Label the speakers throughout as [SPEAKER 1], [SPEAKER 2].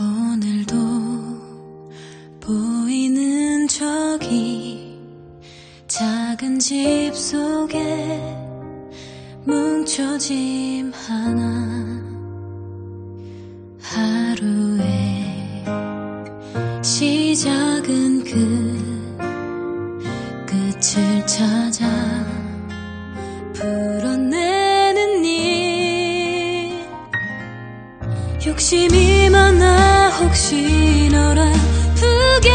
[SPEAKER 1] 오늘도 보이는 저기 작은 집 속에 뭉쳐짐 하나 하루의 시작은 그 끝을 찾아 불어내는 일. 욕심이 많아 혹시 널 아프게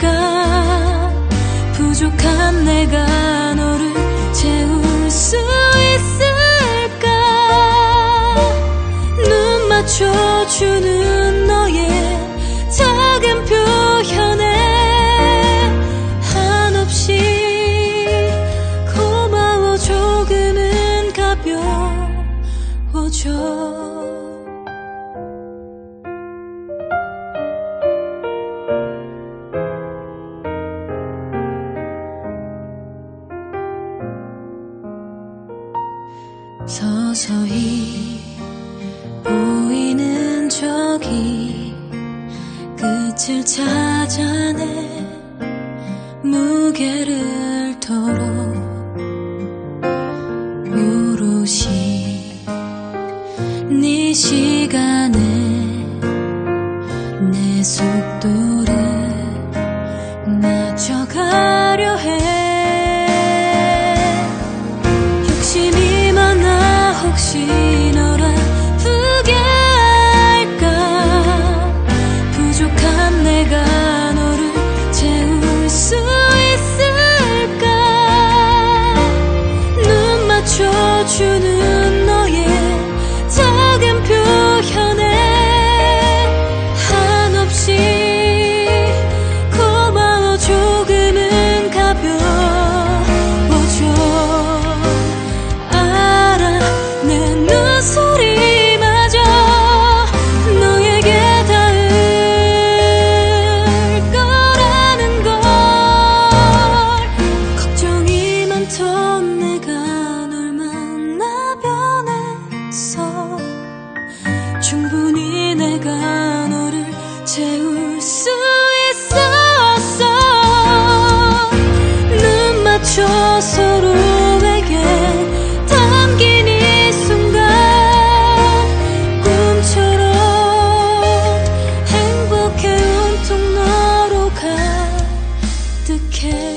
[SPEAKER 1] 할까? 부족한 내가 너를 채울 수 있을까? 눈 맞춰주는 너의 작은 표현에 한없이 고마워 조금은 가벼워져 서서히 보이는 저기 끝을 찾아내 무게를 덜어 오롯이 네 시간에 내 속도를 난 처음 내가 널 만나 변했어 충분히 내가 너를 채울 수 있었어. 눈 맞춰 서로에게 담긴 이 순간 꿈처럼 행복해 온통 너로 가득해.